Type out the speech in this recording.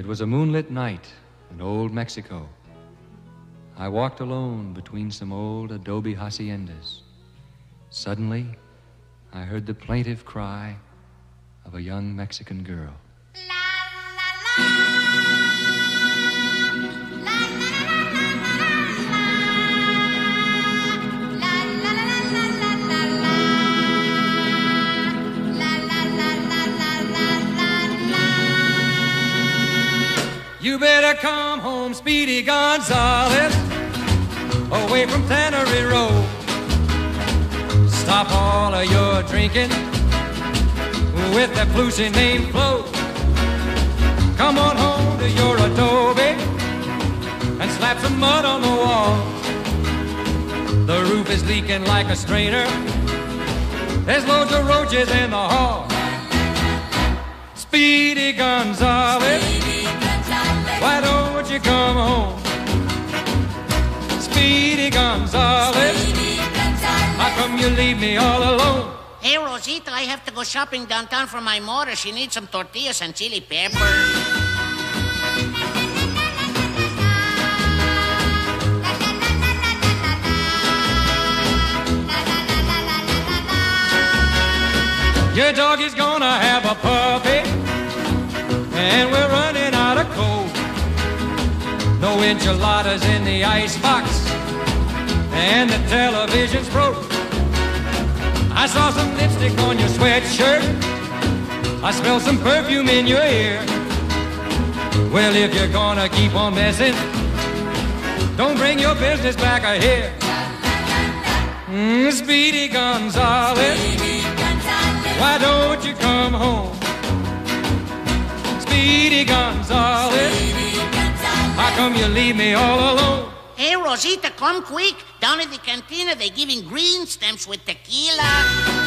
It was a moonlit night in old Mexico. I walked alone between some old adobe haciendas. Suddenly, I heard the plaintive cry of a young Mexican girl. You better come home, Speedy Gonzales, away from Tannery Row. Stop all of your drinking with that flusy name Flo. Come on home to your adobe and slap some mud on the wall. The roof is leaking like a strainer. There's loads of roaches in the hall. Speedy Gonzales, how come you leave me all alone? Hey, Rosita, I have to go shopping downtown for my mother. She needs some tortillas and chili pepper. Your dog is gonna have a puppy, and we're running out of coal. No enchiladas in the icebox, and the television's broke. I saw some lipstick on your sweatshirt. I smell some perfume in your ear. Well, if you're gonna keep on messing, don't bring your business back here. Mm, Speedy Gonzales, why don't you come home? Speedy Gonzales, how come you leave me all alone? Hey, Rosita, come quick. Down at the cantina, they're giving green stamps with tequila.